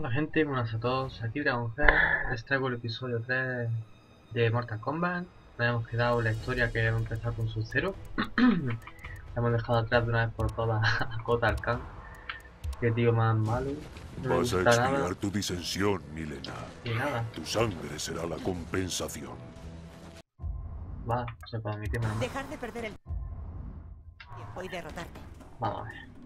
Hola gente, buenas a todos, aquí Dragon les traigo el episodio 3 de Mortal Kombat. Nos hemos quedado la historia que hemos empezado con su cero. Hemos dejado atrás de una vez por todas a Kota Khan Que tío más malo. No Vas a expiar tu disensión, Milena. Y nada. Tu sangre será la compensación. Va, se puede admitir menos Dejar de perder el tiempo y derrotarte. Vamos a ver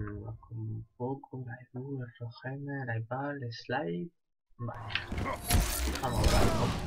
Mm, con poco, Raidu, Rogemer, Raibal, Slide. Vale. Vamos a verlo.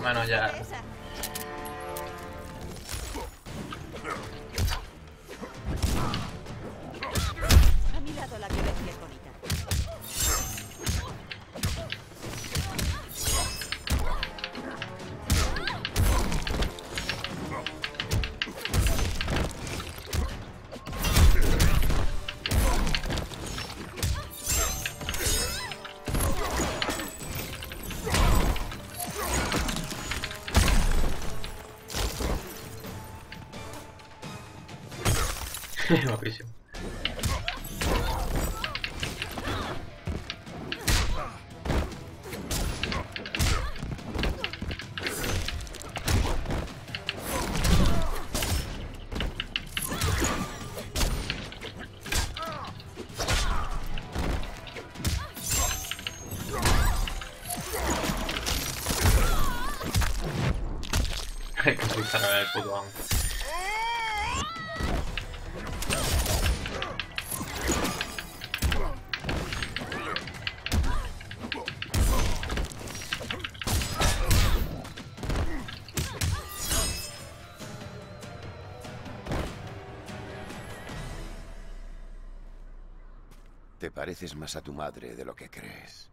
Más o menos ya Guapísimo. Hay que utilizar el puto amo. Pareces más a tu madre de lo que crees.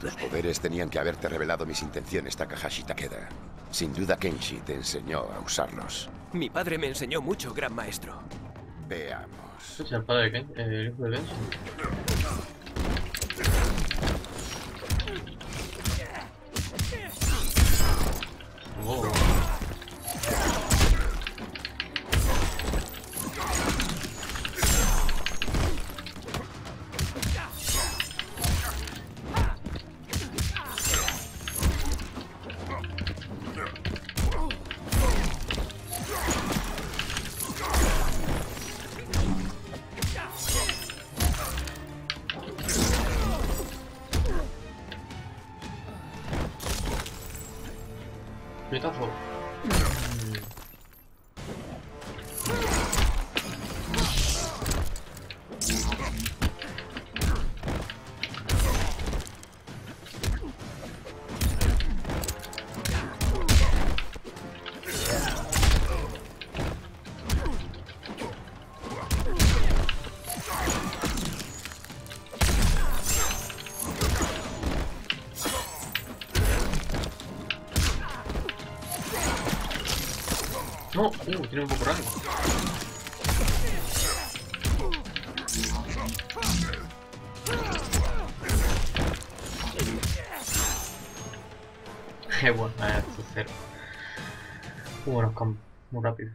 Tus poderes tenían que haberte revelado mis intenciones, Takahashi Takeda. Sin duda Kenshi te enseñó a usarlos. Mi padre me enseñó mucho, gran maestro. Veamos. ¿Es el padre de Ken? ¿El hijo de? 他说 No, uh, tiene un poco rango. Qué bueno, esto es cero. Bueno, muy rápido.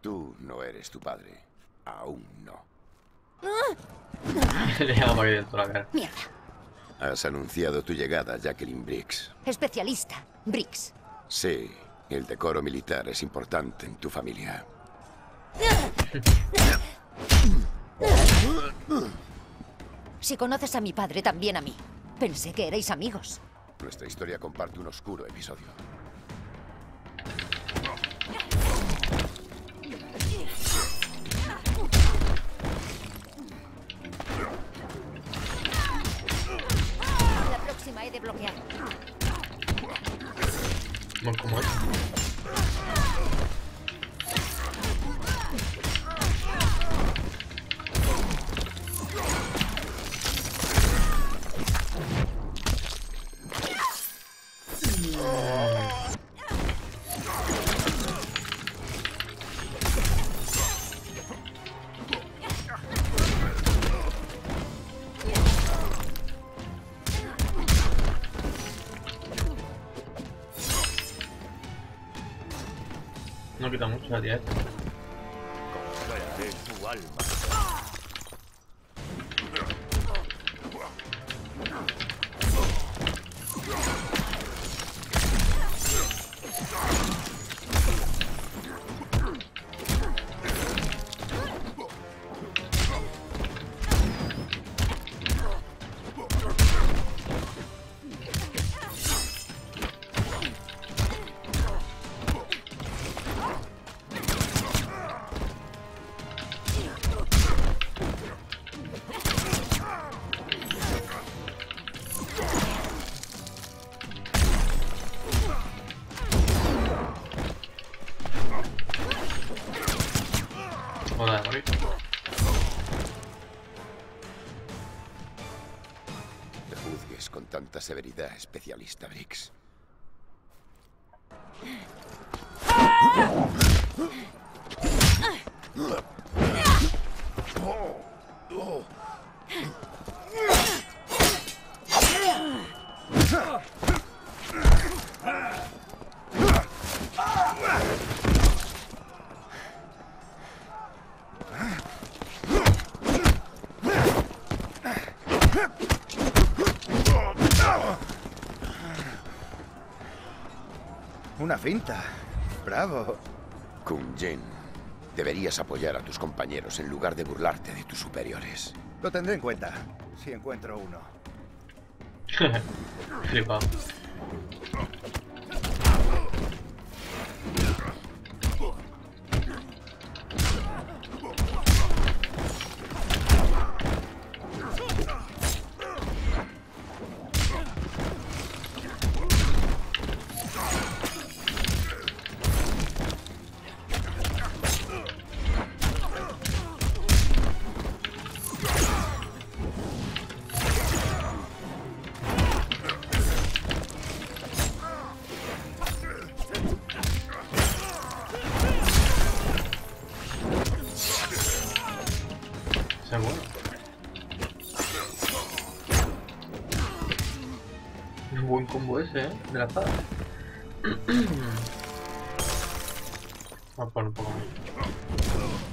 Tú no eres tu padre. Aún no. Le aquí dentro la cara. Mierda. Has anunciado tu llegada, Jacqueline Briggs. Especialista. Briggs. Sí, el decoro militar es importante en tu familia. Si conoces a mi padre, también a mí. Pensé que erais amigos. Nuestra historia comparte un oscuro episodio. La próxima he de bloquear. No como es. No mucho la. Severidad, especialista Briggs. Una finta. Bravo. Kung Jin, deberías apoyar a tus compañeros en lugar de burlarte de tus superiores. Lo tendré en cuenta. Si encuentro uno. Flipado. Un buen combo ese, ¿eh? De la espada. Vamos a poner un poco más.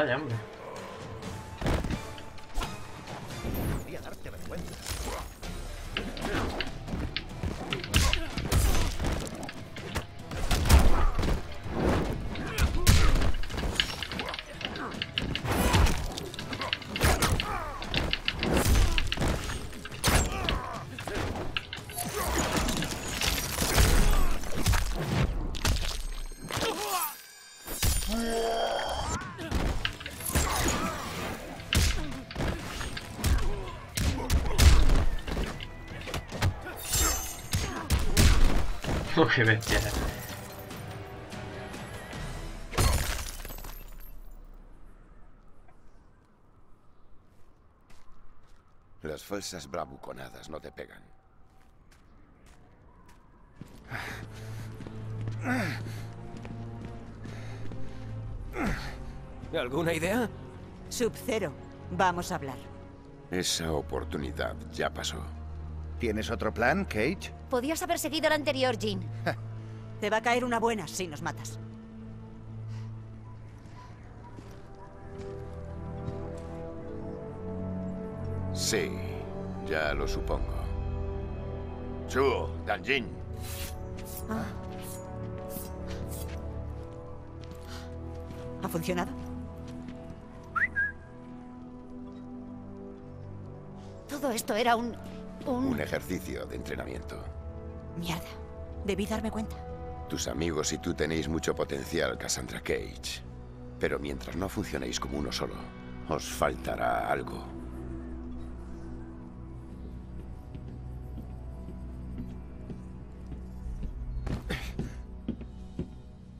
Vaya, Qué bestia. Las falsas bravuconadas no te pegan. ¿Alguna idea? Sub-Zero, vamos a hablar. Esa oportunidad ya pasó. ¿Tienes otro plan, Cage? Podías haber seguido el anterior, Jean. Te va a caer una buena si nos matas. Sí, ya lo supongo. Chu, Danjin. ¿Ha funcionado? Todo esto era un... un... Un ejercicio de entrenamiento. Mierda. Debí darme cuenta. Tus amigos y tú tenéis mucho potencial, Cassandra Cage. Pero mientras no funcionéis como uno solo, os faltará algo.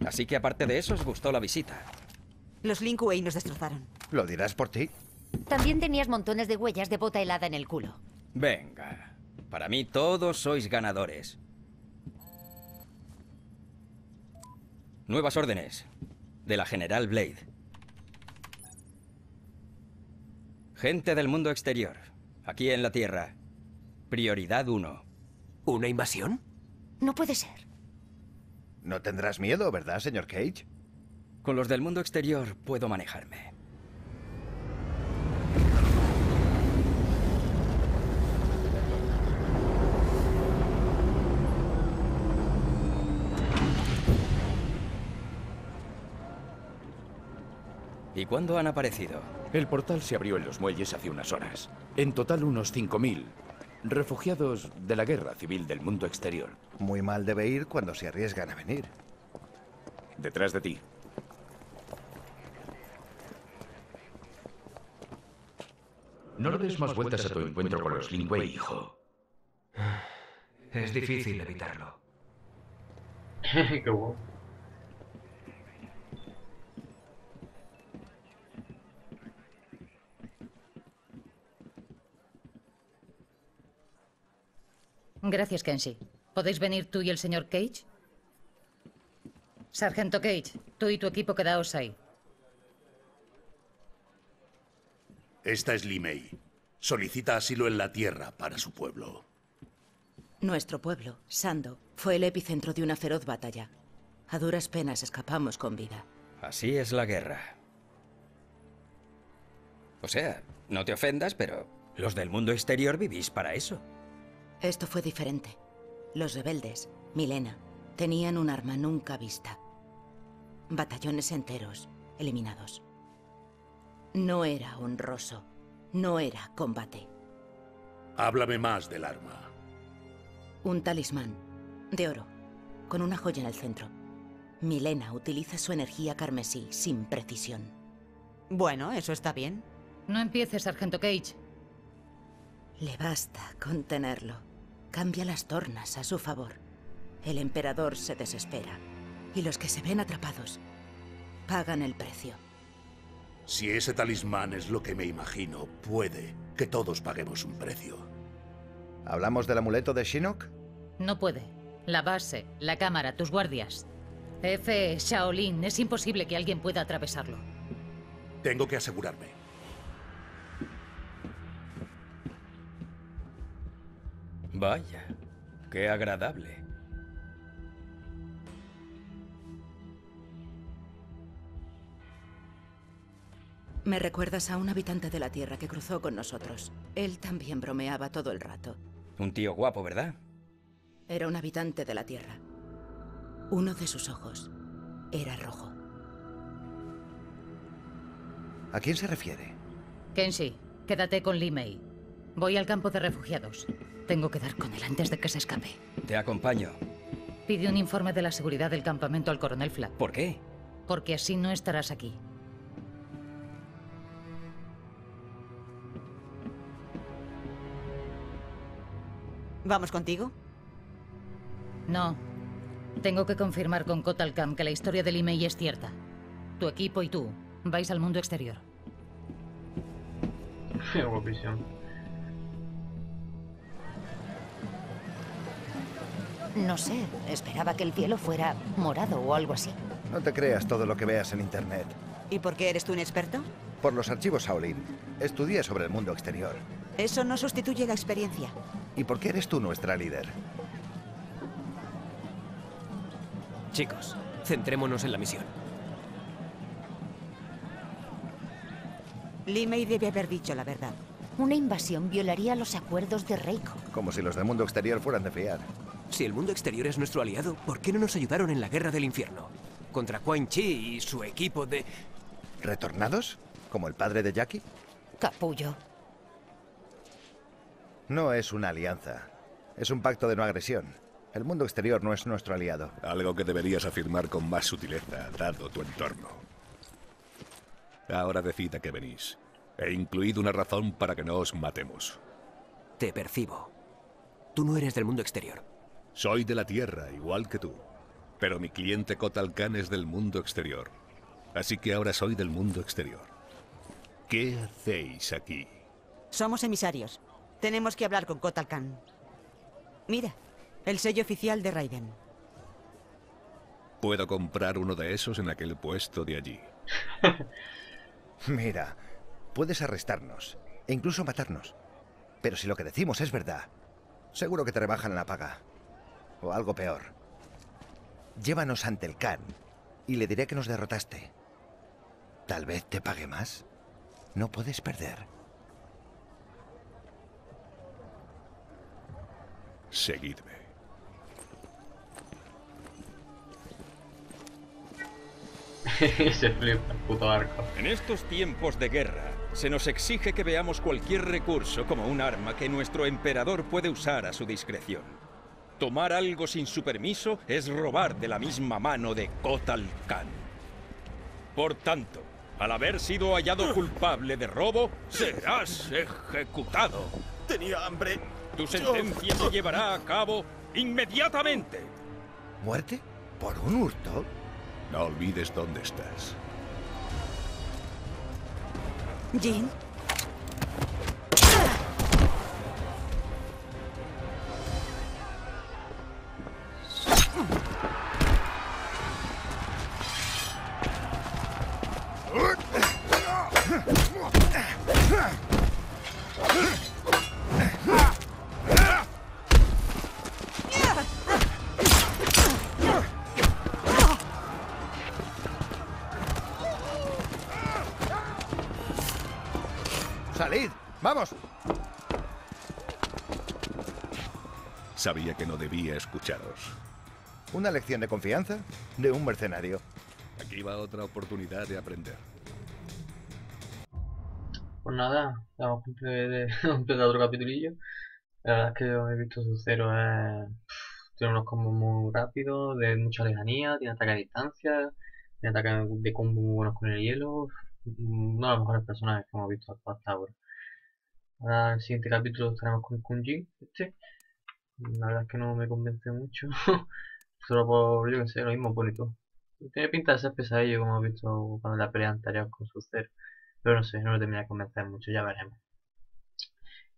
Así que aparte de eso, os gustó la visita. Los Lin Kuei nos destrozaron. ¿Lo dirás por ti? También tenías montones de huellas de bota helada en el culo. Venga. Para mí todos sois ganadores. Nuevas órdenes. De la General Blade. Gente del mundo exterior. Aquí en la Tierra. Prioridad 1. ¿Una invasión? No puede ser. No tendrás miedo, ¿verdad, señor Cage? Con los del mundo exterior puedo manejarme. ¿Y cuándo han aparecido? El portal se abrió en los muelles hace unas horas. En total unos 5.000 refugiados de la guerra civil del mundo exterior. Muy mal debe ir cuando se arriesgan a venir. Detrás de ti. No le des más vueltas a tu encuentro con los Lingüe, hijo. Es difícil evitarlo. Qué guapo. Gracias, Kenshi. ¿Podéis venir tú y el señor Cage? Sargento Cage, tú y tu equipo quedaos ahí. Esta es Limei. Solicita asilo en la Tierra para su pueblo. Nuestro pueblo, Sando, fue el epicentro de una feroz batalla. A duras penas escapamos con vida. Así es la guerra. O sea, no te ofendas, pero los del mundo exterior vivís para eso. Esto fue diferente. Los rebeldes, Milena, tenían un arma nunca vista. Batallones enteros, eliminados. No era honroso. No era combate. Háblame más del arma. Un talismán, de oro, con una joya en el centro. Milena utiliza su energía carmesí sin precisión. Bueno, eso está bien. No empieces, Sargento Cage. Le basta con tenerlo. Cambia las tornas a su favor. El emperador se desespera. Y los que se ven atrapados pagan el precio. Si ese talismán es lo que me imagino, puede que todos paguemos un precio. ¿Hablamos del amuleto de Shinnok? No puede. La base, la cámara, tus guardias. F. Shaolin, es imposible que alguien pueda atravesarlo. Tengo que asegurarme. Vaya, qué agradable. Me recuerdas a un habitante de la Tierra que cruzó con nosotros. Él también bromeaba todo el rato. Un tío guapo, ¿verdad? Era un habitante de la Tierra. Uno de sus ojos era rojo. ¿A quién se refiere? Kenshi, quédate con Lee Mei. Voy al campo de refugiados. Tengo que dar con él antes de que se escape. Te acompaño. Pide un informe de la seguridad del campamento al coronel Flack. ¿Por qué? Porque así no estarás aquí. ¿Vamos contigo? No. Tengo que confirmar con Kotalkam que la historia de Limei es cierta. Tu equipo y tú vais al mundo exterior. Guapísimo. No sé, esperaba que el cielo fuera morado o algo así. No te creas todo lo que veas en Internet. ¿Y por qué eres tú un experto? Por los archivos Shaolin. Estudié sobre el mundo exterior. Eso no sustituye la experiencia. ¿Y por qué eres tú nuestra líder? Chicos, centrémonos en la misión. Limei debe haber dicho la verdad. Una invasión violaría los acuerdos de Reiko. Como si los del mundo exterior fueran de fiar. Si el mundo exterior es nuestro aliado, ¿por qué no nos ayudaron en la guerra del infierno? Contra Quan Chi y su equipo de... ¿Retornados? ¿Como el padre de Jackie? Capullo. No es una alianza. Es un pacto de no agresión. El mundo exterior no es nuestro aliado. Algo que deberías afirmar con más sutileza, dado tu entorno. Ahora decid a qué venís. He incluido una razón para que no os matemos. Te percibo. Tú no eres del mundo exterior. Soy de la Tierra, igual que tú. Pero mi cliente Kotal Khan es del mundo exterior. Así que ahora soy del mundo exterior. ¿Qué hacéis aquí? Somos emisarios. Tenemos que hablar con Kotal Khan. Mira, el sello oficial de Raiden. Puedo comprar uno de esos en aquel puesto de allí. Mira, puedes arrestarnos e incluso matarnos. Pero si lo que decimos es verdad, seguro que te rebajan la paga. O algo peor. Llévanos ante el Khan y le diré que nos derrotaste. Tal vez te pague más. No puedes perder. Seguidme. Se flipa el puto arco. En estos tiempos de guerra, se nos exige que veamos cualquier recurso como un arma que nuestro emperador puede usar a su discreción. Tomar algo sin su permiso es robar de la misma mano de Kotal Khan. Por tanto, al haber sido hallado culpable de robo, serás ejecutado. Tenía hambre. Tu sentencia se llevará a cabo inmediatamente. ¿Muerte? ¿Por un hurto? No olvides dónde estás. Jin, ¡Salid! ¡Vamos! Sabía que no debía escucharos. ¿Una lección de confianza? De un mercenario. Aquí va otra oportunidad de aprender. Pues nada, hemos completado completado otro capitulillo. La verdad es que he visto su cero es... Tiene unos combos muy rápidos, de mucha lejanía, tiene ataque a distancia, tiene ataque de combo muy buenos con el hielo. Uno de los mejores personajes que hemos visto hasta ahora. Ahora en el siguiente capítulo estaremos con Kunji, este. La verdad es que no me convence mucho. Solo por, yo que sé, lo mismo bonito. Tiene pinta de ser pesadillo como hemos visto cuando la pelea anterior con su cero. Pero no sé, no me termina de convencer mucho, ya veremos.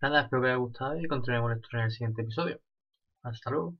Nada, espero que os haya gustado y continuemos con esto en el siguiente episodio. Hasta luego.